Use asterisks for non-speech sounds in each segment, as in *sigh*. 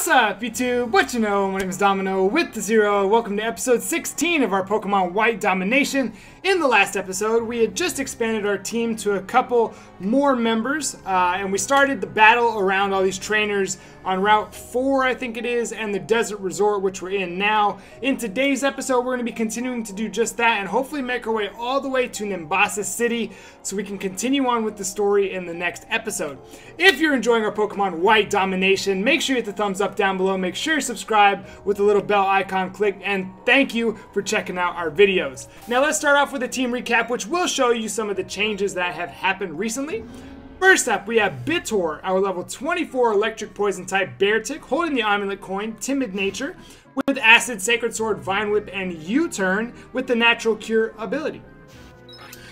What's up, YouTube? What you know? My name is Domino with the Zero. Welcome to episode 16 of our Pokemon White Domination. In the last episode, we had just expanded our team to a couple more members, uh, and we started the battle around all these trainers on Route 4, I think it is, and the Desert Resort, which we're in now. In today's episode, we're going to be continuing to do just that and hopefully make our way all the way to Nimbasa City so we can continue on with the story in the next episode. If you're enjoying our Pokemon White Domination, make sure you hit the thumbs up down below. Make sure you subscribe with the little bell icon clicked, and thank you for checking out our videos. Now let's start off off with a team recap, which will show you some of the changes that have happened recently. First up, we have Bitor, our level 24 electric poison type Beartic, holding the amulet coin, Timid Nature, with Acid, Sacred Sword, Vine Whip, and U-Turn with the Natural Cure ability.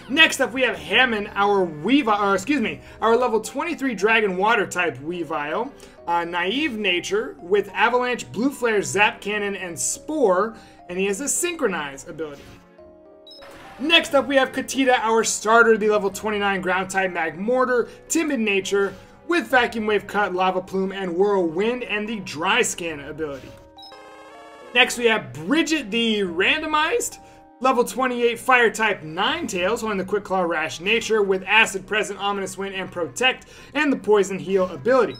Next up, we have Hammond, our Weavile, or excuse me, our level 23 Dragon Water type Weavile, uh, Naive Nature with Avalanche, Blue Flare, Zap Cannon, and Spore, and he has a Synchronize ability. Next up, we have Katita, our starter, the level 29 ground type Magmortar, Timid Nature, with Vacuum Wave Cut, Lava Plume, and Whirlwind, and the Dry Skin ability. Next, we have Bridget, the randomized, level 28 fire type Ninetales, holding the Quick Claw Rash Nature, with Acid Present, Ominous Wind, and Protect, and the Poison Heal ability.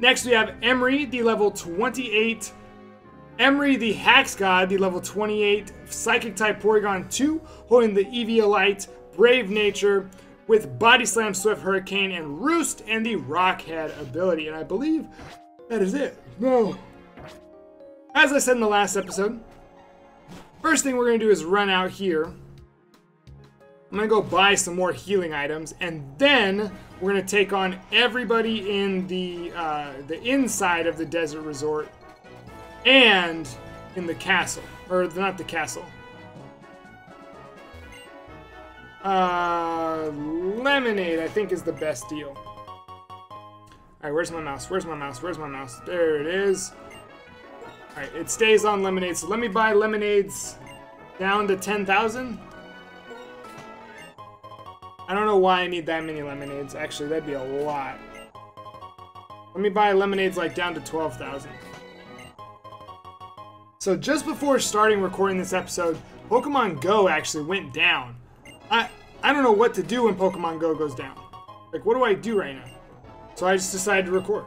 Next, we have Emery, the level 28 Emery the Hax God, the level 28 Psychic type Porygon 2, holding the Eviolite, Brave Nature, with Body Slam, Swift Hurricane, and Roost, and the Rockhead ability. And I believe that is it. No. As I said in the last episode, first thing we're going to do is run out here. I'm going to go buy some more healing items, and then we're going to take on everybody in the, uh, the inside of the Desert Resort and in the castle. Or not the castle. Uh, lemonade, I think, is the best deal. Alright, where's my mouse? Where's my mouse? Where's my mouse? There it is. Alright, it stays on lemonade, so let me buy lemonades down to 10,000. I don't know why I need that many lemonades. Actually, that'd be a lot. Let me buy lemonades like down to 12,000. So just before starting recording this episode, Pokemon Go actually went down. I I don't know what to do when Pokemon Go goes down. Like, what do I do right now? So I just decided to record.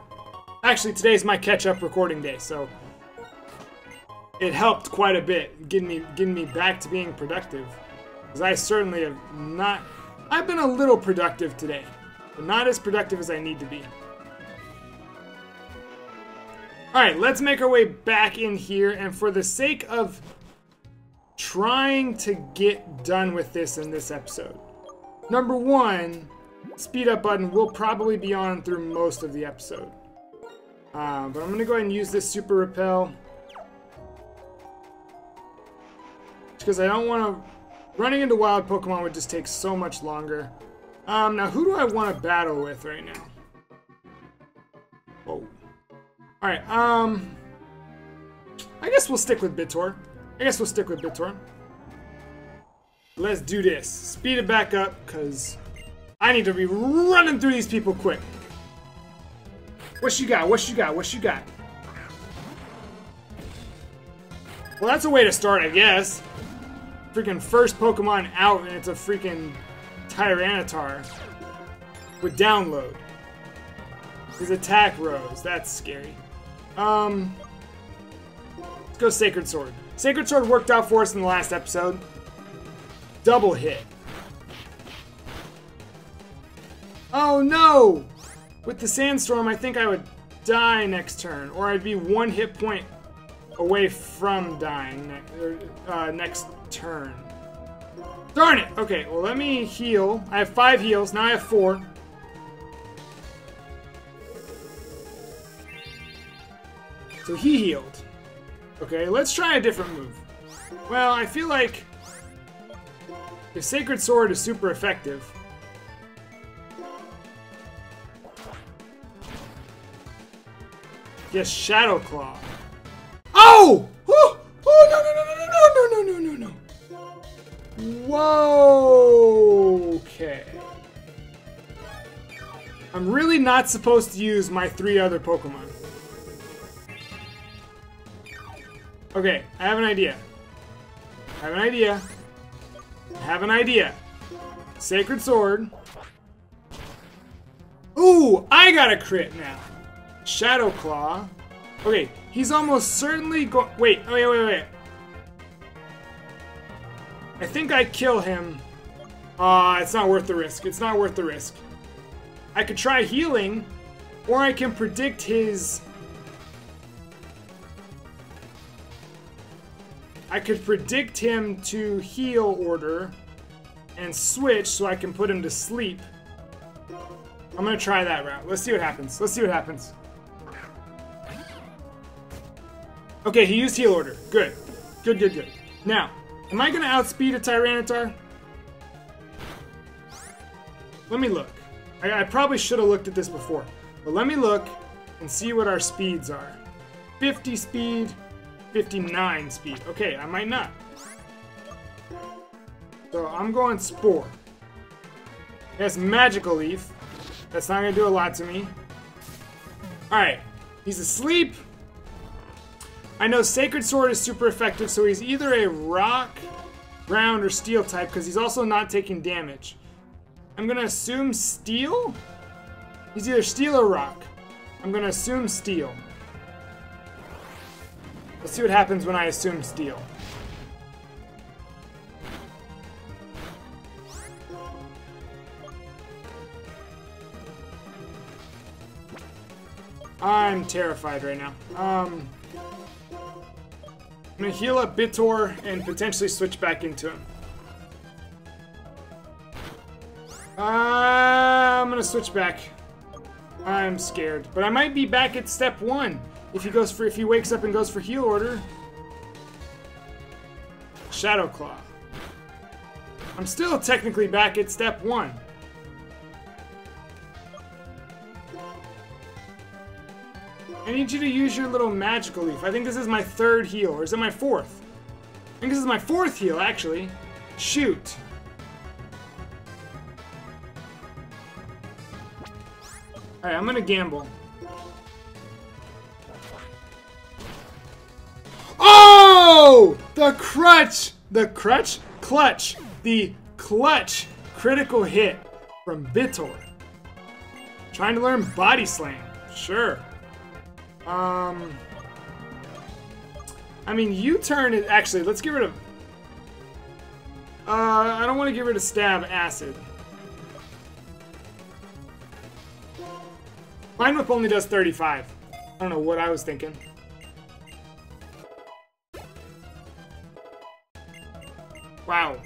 Actually, today's my catch-up recording day, so it helped quite a bit getting me getting me back to being productive. Because I certainly have not. I've been a little productive today, but not as productive as I need to be. Alright, let's make our way back in here, and for the sake of trying to get done with this in this episode, number one, speed up button will probably be on through most of the episode. Uh, but I'm going to go ahead and use this Super Repel. Because I don't want to... Running into wild Pokemon would just take so much longer. Um, now, who do I want to battle with right now? Alright, um... I guess we'll stick with Bitor. I guess we'll stick with Bitor. Let's do this. Speed it back up, because I need to be running through these people quick. What you got? What you got? What you got? Well, that's a way to start, I guess. Freaking first Pokemon out, and it's a freaking Tyranitar with download. His attack rose. That's scary. Um, let's go Sacred Sword. Sacred Sword worked out for us in the last episode. Double hit. Oh no! With the Sandstorm, I think I would die next turn, or I'd be one hit point away from dying ne uh, next turn. Darn it! Okay, well let me heal. I have five heals, now I have four. So he healed. Okay, let's try a different move. Well, I feel like his Sacred Sword is super effective. Yes, Shadow Claw. Oh! Oh! Oh, no, no, no, no, no, no, no, no. Whoa! Okay. I'm really not supposed to use my three other Pokemon. Okay, I have an idea. I have an idea. I have an idea. Sacred Sword. Ooh, I got a crit now. Shadow Claw. Okay, he's almost certainly go- Wait, Oh wait, wait, wait. I think I kill him. Ah, uh, it's not worth the risk. It's not worth the risk. I could try healing, or I can predict his... I could predict him to heal order and switch so I can put him to sleep. I'm gonna try that route. Let's see what happens. Let's see what happens. Okay, he used heal order. Good. Good, good, good. Now, am I gonna outspeed a Tyranitar? Let me look. I, I probably should have looked at this before. But let me look and see what our speeds are. 50 speed, 59 speed. Okay, I might not. So I'm going Spore. Yes, Magical Leaf. That's not going to do a lot to me. Alright, he's asleep. I know Sacred Sword is super effective, so he's either a rock, ground, or steel type, because he's also not taking damage. I'm going to assume steel? He's either steel or rock. I'm going to assume steel. Let's see what happens when I assume steel. I'm terrified right now. Um, I'm gonna heal up Bitor and potentially switch back into him. Uh, I'm gonna switch back. I'm scared, but I might be back at step one if he goes for if he wakes up and goes for heal order. Shadow Claw. I'm still technically back at step one. I need you to use your little magical leaf. I think this is my third heal, or is it my fourth? I think this is my fourth heal, actually. Shoot. Alright, I'm gonna gamble. Oh! The crutch! The crutch? Clutch. The clutch critical hit from Bitor. Trying to learn Body Slam. Sure. Um... I mean, U-turn is... Actually, let's get rid of... Uh, I don't want to get rid of Stab Acid. Vine Whip only does 35. I don't know what I was thinking. Wow.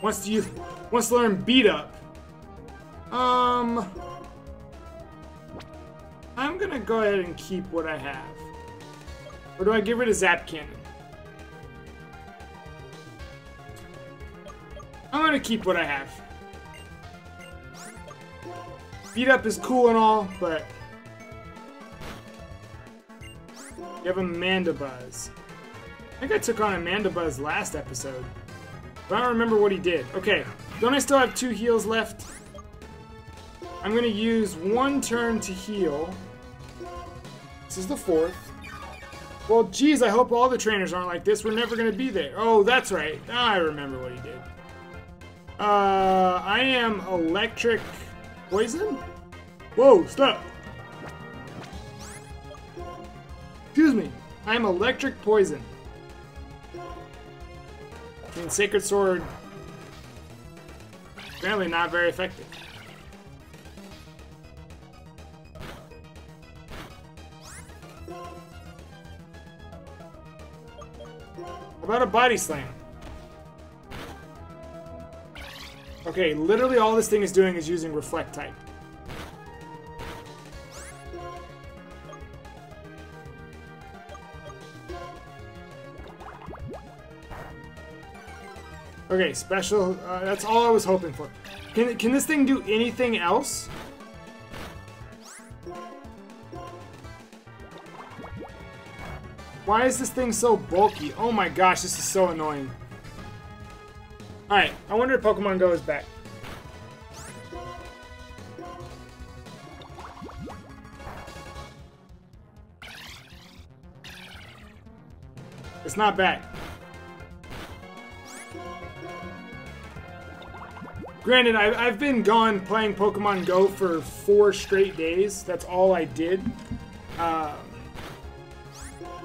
Wants to use, wants to learn beat up. Um, I'm gonna go ahead and keep what I have. Or do I get rid of Zap Cannon? I'm gonna keep what I have. Beat up is cool and all, but You have Amanda Buzz. I think I took on Amanda Buzz last episode. But I don't remember what he did. Okay, don't I still have two heals left? I'm gonna use one turn to heal. This is the fourth. Well, geez, I hope all the trainers aren't like this. We're never gonna be there. Oh, that's right. I remember what he did. Uh, I am electric poison? Whoa, stop. Excuse me. I am electric poison. And Sacred Sword. Apparently not very effective. about a body slam? Okay, literally all this thing is doing is using reflect type. Okay, special. Uh, that's all I was hoping for. Can, can this thing do anything else? Why is this thing so bulky? Oh my gosh, this is so annoying. Alright, I wonder if Pokemon Go is back. It's not bad. Granted, I, have been gone playing Pokemon Go for four straight days. That's all I did. Uh,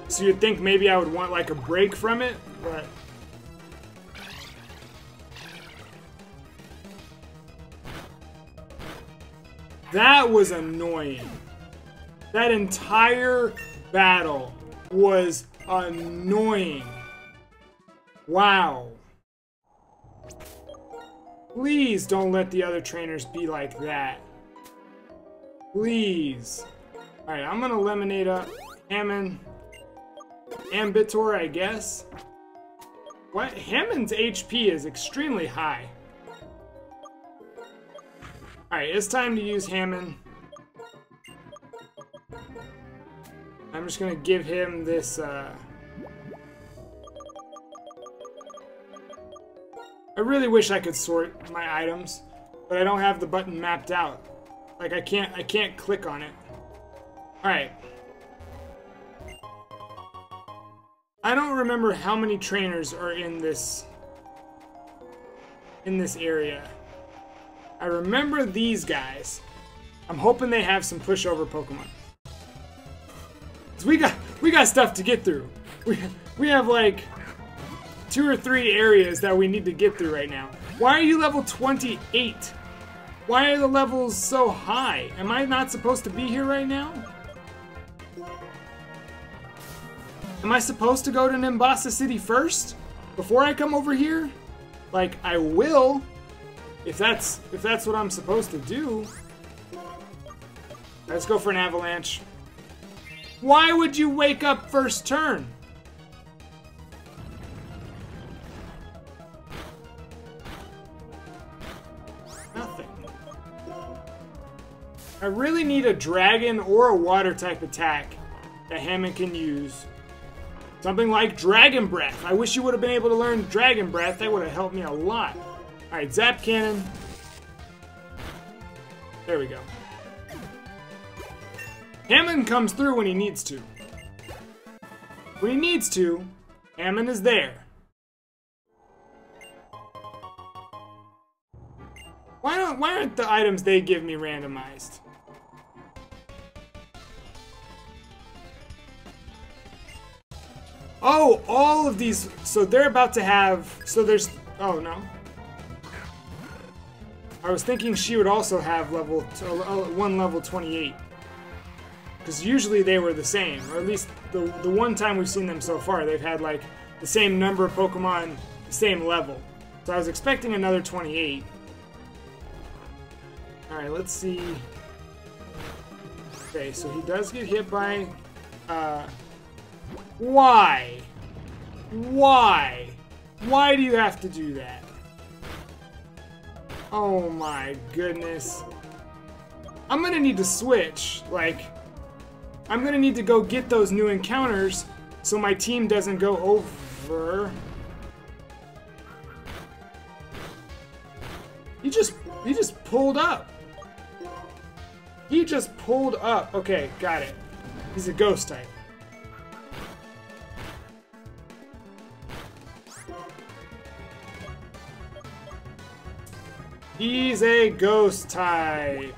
so you'd think maybe I would want like a break from it, but... That was annoying. That entire battle was annoying. Wow. Please don't let the other trainers be like that. Please. Alright, I'm gonna Lemonade up. Hammond. and Bitor, I guess. What? Hammond's HP is extremely high. Alright, it's time to use Hammond. I'm just gonna give him this, uh... I really wish I could sort my items, but I don't have the button mapped out. Like I can't I can't click on it. Alright. I don't remember how many trainers are in this in this area. I remember these guys. I'm hoping they have some pushover Pokemon. we got we got stuff to get through. We we have like two or three areas that we need to get through right now. Why are you level 28? Why are the levels so high? Am I not supposed to be here right now? Am I supposed to go to Nimbasa City first? Before I come over here? Like, I will, if that's if that's what I'm supposed to do. Let's go for an avalanche. Why would you wake up first turn? I really need a dragon or a water type attack that Hammond can use. Something like Dragon Breath. I wish you would have been able to learn Dragon Breath. That would have helped me a lot. Alright, Zap Cannon. There we go. Hammond comes through when he needs to. When he needs to, Hammond is there. Why don't why aren't the items they give me randomized? Oh, all of these. So they're about to have. So there's. Oh, no. I was thinking she would also have level. Uh, one level 28. Because usually they were the same. Or at least the, the one time we've seen them so far, they've had like the same number of Pokemon, the same level. So I was expecting another 28. Alright, let's see. Okay, so he does get hit by. Uh, why? Why? Why do you have to do that? Oh my goodness. I'm gonna need to switch. Like, I'm gonna need to go get those new encounters so my team doesn't go over. He just, he just pulled up. He just pulled up. Okay, got it. He's a ghost type. He's a ghost type.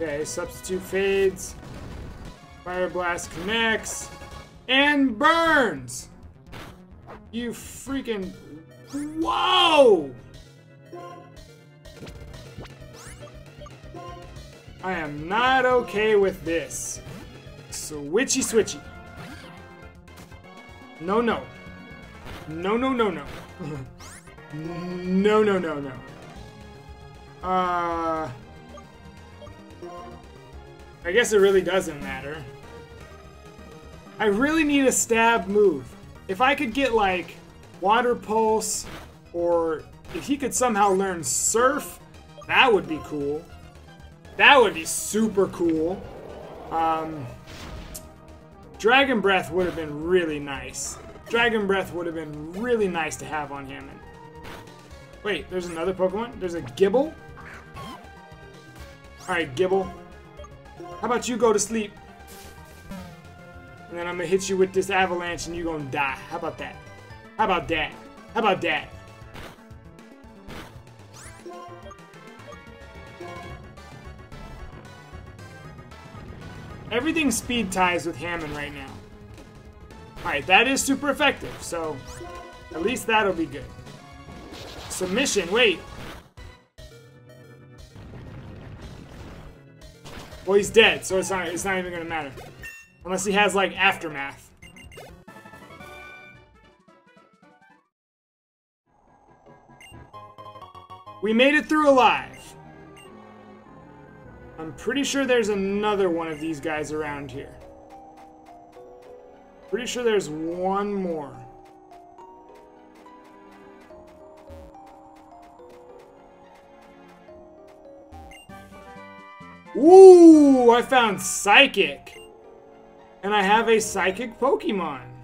Okay, substitute fades. Fire blast connects. And burns! You freaking... Whoa! I am not okay with this. Switchy switchy. No, no. No, no, no, no. *laughs* No, no, no, no. Uh... I guess it really doesn't matter. I really need a stab move. If I could get, like, Water Pulse, or if he could somehow learn Surf, that would be cool. That would be super cool. Um, Dragon Breath would have been really nice. Dragon Breath would have been really nice to have on Hammond. Wait, there's another Pokemon? There's a Gible? Alright, Gible. How about you go to sleep? And then I'm gonna hit you with this avalanche and you're gonna die. How about that? How about that? How about that? Everything speed ties with Hammond right now. Alright, that is super effective, so at least that'll be good. Submission, wait. Well, he's dead, so it's not, it's not even gonna matter. Unless he has, like, aftermath. We made it through alive. I'm pretty sure there's another one of these guys around here. Pretty sure there's one more. Ooh, I found Psychic. And I have a Psychic Pokemon.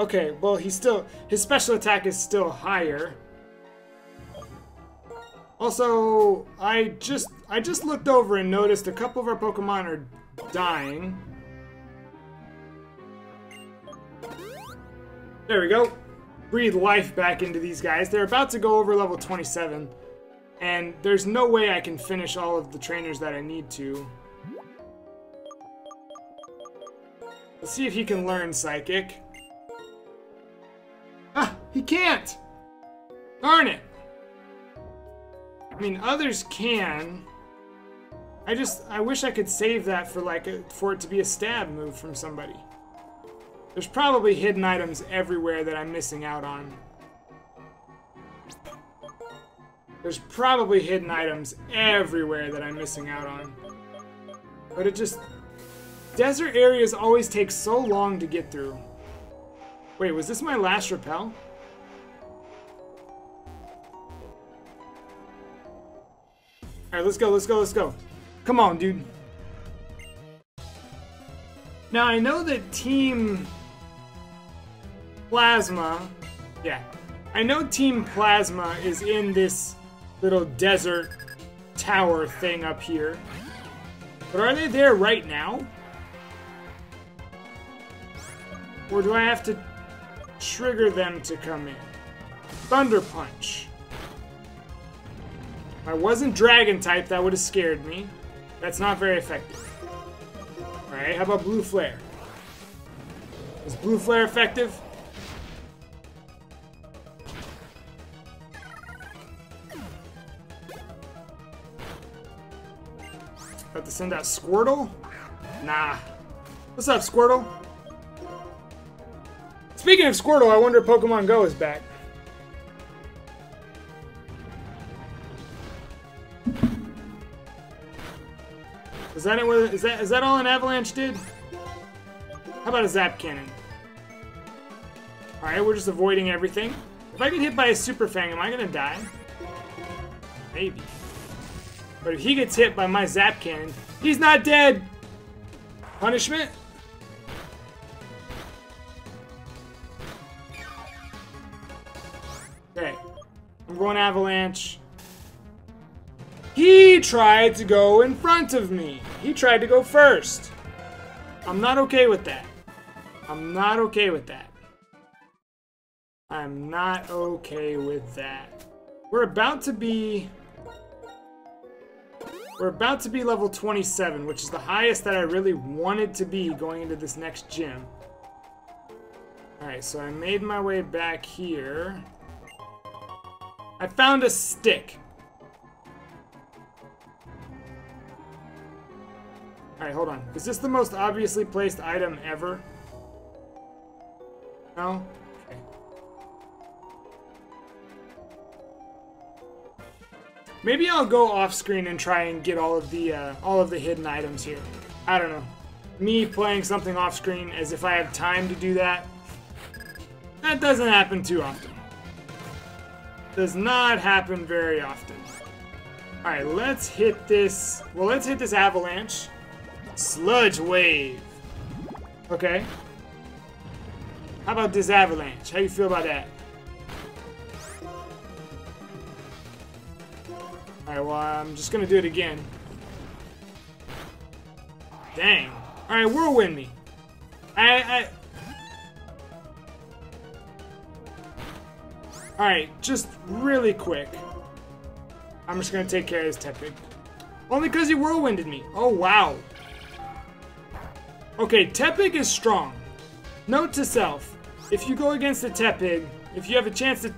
Okay. Well, he's still... His special attack is still higher. Also, I just I just looked over and noticed a couple of our Pokemon are dying. There we go. Breathe life back into these guys. They're about to go over level 27. And there's no way I can finish all of the trainers that I need to. Let's see if he can learn Psychic. He can't! Darn it! I mean, others can. I just, I wish I could save that for like, a, for it to be a stab move from somebody. There's probably hidden items everywhere that I'm missing out on. There's probably hidden items everywhere that I'm missing out on. But it just... Desert areas always take so long to get through. Wait, was this my last repel? Alright, let's go, let's go, let's go. Come on, dude. Now, I know that Team Plasma... Yeah. I know Team Plasma is in this little desert tower thing up here. But are they there right now? Or do I have to trigger them to come in? Thunder Punch. If I wasn't Dragon type, that would have scared me. That's not very effective. Alright, how about Blue Flare? Is Blue Flare effective? About to send out Squirtle? Nah. What's up, Squirtle? Speaking of Squirtle, I wonder if Pokemon Go is back. Is that it? Is that is that all an avalanche did? How about a zap cannon? All right, we're just avoiding everything. If I get hit by a super fang, am I gonna die? Maybe. But if he gets hit by my zap cannon, he's not dead. Punishment. Okay, I'm going avalanche. He tried to go in front of me. He tried to go first. I'm not okay with that. I'm not okay with that. I'm not okay with that. We're about to be... We're about to be level 27, which is the highest that I really wanted to be going into this next gym. Alright, so I made my way back here. I found a stick. Alright, hold on. Is this the most obviously placed item ever? No? Okay. Maybe I'll go off screen and try and get all of the uh, all of the hidden items here. I don't know. Me playing something off screen as if I have time to do that. That doesn't happen too often. Does not happen very often. Alright, let's hit this. Well, let's hit this avalanche. Sludge Wave. Okay. How about this avalanche? How you feel about that? Alright, well, I'm just gonna do it again. Dang. Alright, whirlwind me. I, I... Alright, just really quick. I'm just gonna take care of this Tepig. Only because he whirlwinded me. Oh, wow. Okay, Tepig is strong. Note to self, if you go against a Tepig, if you have a chance to...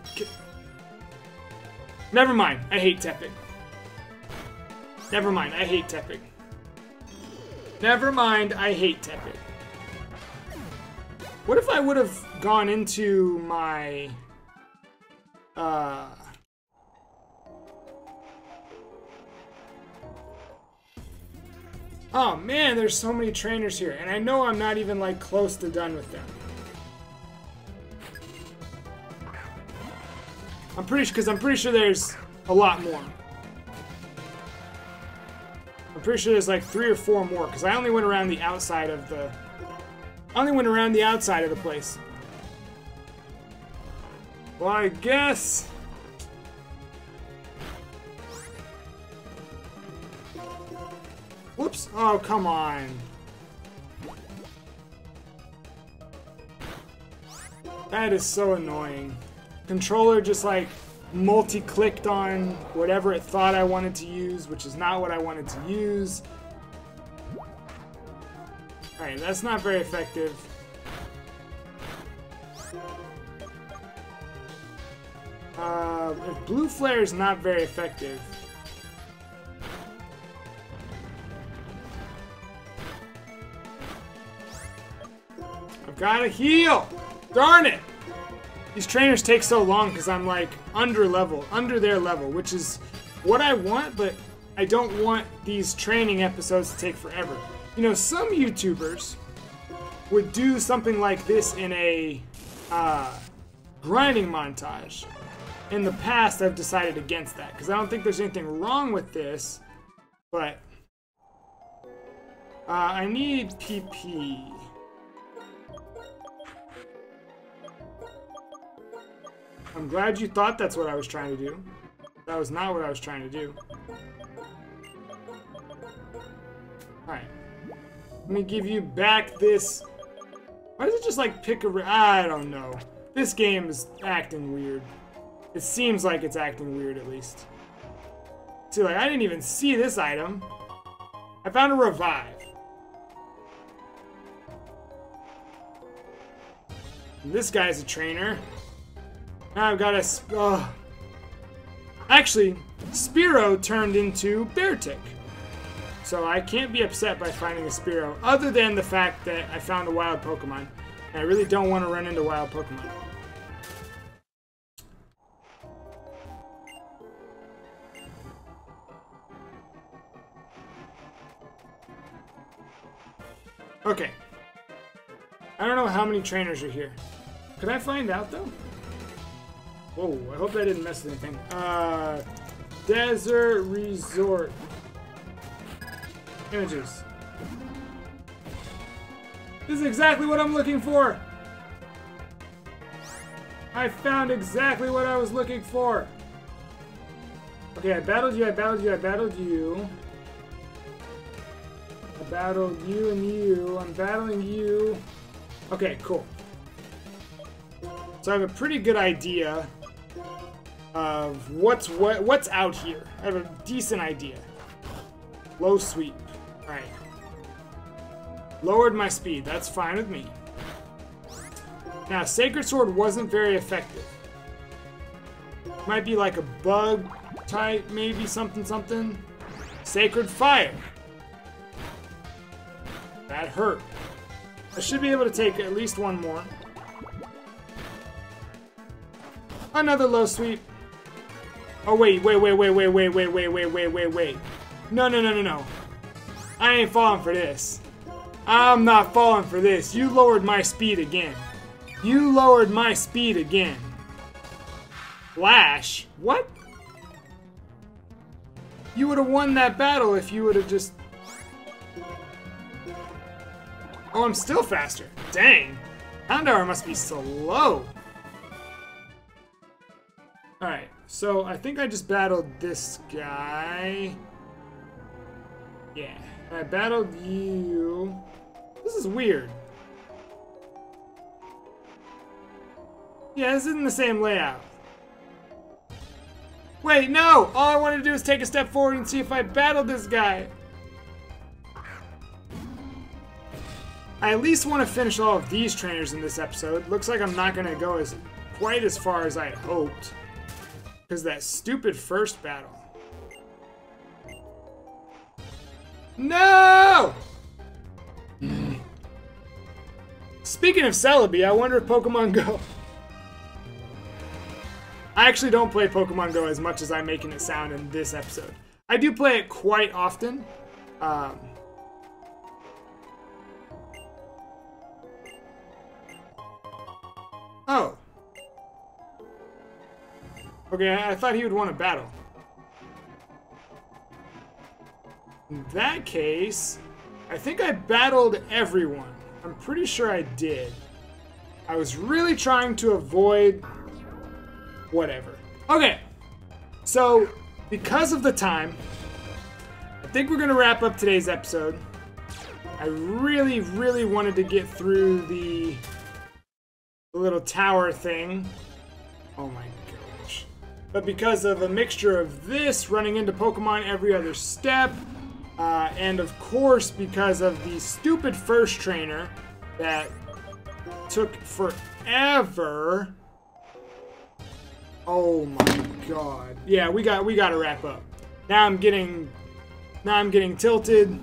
Never mind, I hate Tepig. Never mind, I hate Tepig. Never mind, I hate Tepig. What if I would have gone into my... Uh... Oh man, there's so many trainers here, and I know I'm not even like close to done with them. I'm pretty sure, because I'm pretty sure there's a lot more. I'm pretty sure there's like three or four more, because I only went around the outside of the... I only went around the outside of the place. Well, I guess... Whoops. Oh, come on. That is so annoying. Controller just like multi-clicked on whatever it thought I wanted to use, which is not what I wanted to use. Alright, that's not very effective. Uh, blue flare is not very effective, gotta heal! Darn it! These trainers take so long because I'm like under level, under their level, which is what I want, but I don't want these training episodes to take forever. You know, some YouTubers would do something like this in a uh, grinding montage. In the past, I've decided against that because I don't think there's anything wrong with this, but uh, I need PP. I'm glad you thought that's what I was trying to do. That was not what I was trying to do. Alright. Let me give you back this... Why does it just like pick a... I don't know. This game is acting weird. It seems like it's acting weird at least. See, like, I didn't even see this item. I found a revive. And this guy's a trainer. Now I've got a... Uh, actually, Spearow turned into Beartic. So I can't be upset by finding a Spearow, other than the fact that I found a wild Pokemon. And I really don't want to run into wild Pokemon. Okay. I don't know how many trainers are here. Could I find out, though? Whoa, I hope I didn't miss anything. Uh, Desert Resort. Images. This is exactly what I'm looking for! I found exactly what I was looking for! Okay, I battled you, I battled you, I battled you. I battled you and you. I'm battling you. Okay, cool. So I have a pretty good idea of what's what what's out here. I have a decent idea. Low sweep. Alright. Lowered my speed. That's fine with me. Now, Sacred Sword wasn't very effective. Might be like a bug type, maybe something something. Sacred Fire. That hurt. I should be able to take at least one more. Another low sweep. Oh, wait, wait, wait, wait, wait, wait, wait, wait, wait, wait, wait, wait. No, no, no, no, no. I ain't falling for this. I'm not falling for this. You lowered my speed again. You lowered my speed again. Flash? What? You would have won that battle if you would have just... Oh, I'm still faster. Dang. Houndour must be slow. Alright, So I think I just battled this guy. Yeah. I battled you. This is weird. Yeah, this isn't the same layout. Wait, no! All I wanted to do is take a step forward and see if I battled this guy. I at least want to finish all of these trainers in this episode. Looks like I'm not going to go as quite as far as I hoped. Because that stupid first battle. No! Speaking of Celebi, I wonder if Pokemon Go... I actually don't play Pokemon Go as much as I'm making it sound in this episode. I do play it quite often. Um, oh. Okay, I thought he would want to battle. In that case, I think I battled everyone. I'm pretty sure I did. I was really trying to avoid whatever. Okay, so because of the time, I think we're gonna wrap up today's episode. I really, really wanted to get through the, little tower thing. Oh my. But because of a mixture of this running into Pokemon every other step, uh, and of course because of the stupid first trainer that took forever Oh my god. Yeah, we got we got to wrap up. Now I'm getting now I'm getting tilted.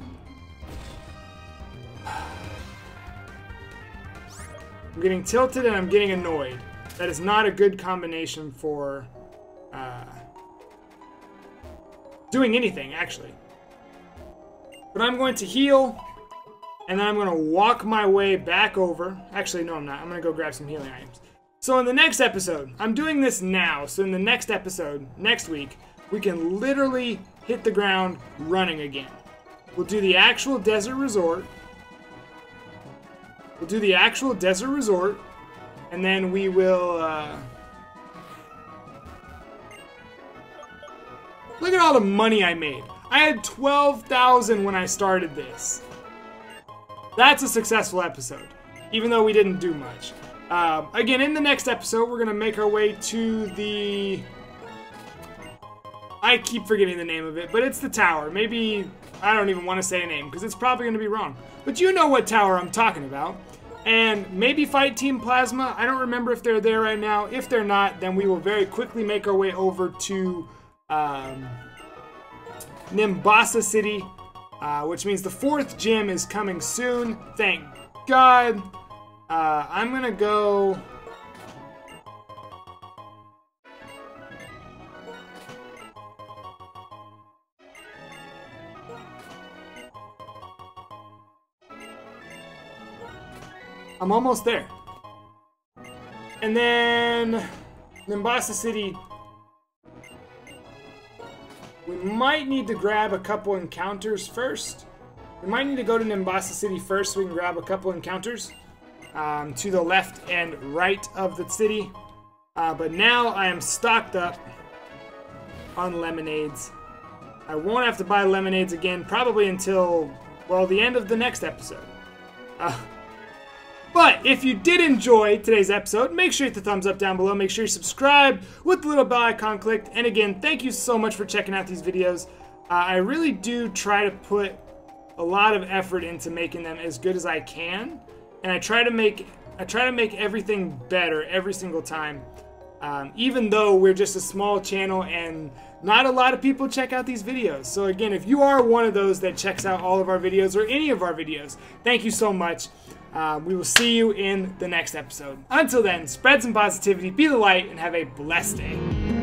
I'm getting tilted and I'm getting annoyed. That is not a good combination for uh, doing anything, actually. But I'm going to heal, and then I'm going to walk my way back over. Actually, no, I'm not. I'm going to go grab some healing items. So in the next episode, I'm doing this now, so in the next episode, next week, we can literally hit the ground running again. We'll do the actual desert resort. We'll do the actual desert resort, and then we will, uh... Look at all the money I made. I had 12,000 when I started this. That's a successful episode, even though we didn't do much. Um, again, in the next episode, we're going to make our way to the... I keep forgetting the name of it, but it's the tower. Maybe, I don't even want to say a name, because it's probably going to be wrong. But you know what tower I'm talking about. And maybe fight Team Plasma. I don't remember if they're there right now. If they're not, then we will very quickly make our way over to um, Nimbasa City, uh, which means the fourth gym is coming soon. Thank God. Uh, I'm gonna go... I'm almost there. And then Nimbasa City. We might need to grab a couple encounters first. We might need to go to Nimbasa City first so we can grab a couple encounters um, to the left and right of the city. Uh, but now I am stocked up on lemonades. I won't have to buy lemonades again, probably until, well, the end of the next episode. Uh, but if you did enjoy today's episode, make sure you hit the thumbs up down below. Make sure you subscribe with the little bell icon clicked. And again, thank you so much for checking out these videos. Uh, I really do try to put a lot of effort into making them as good as I can and I try to make I try to make everything better every single time. Um, even though we're just a small channel and not a lot of people check out these videos. So again, if you are one of those that checks out all of our videos or any of our videos, thank you so much. Uh, we will see you in the next episode. Until then, spread some positivity, be the light, and have a blessed day.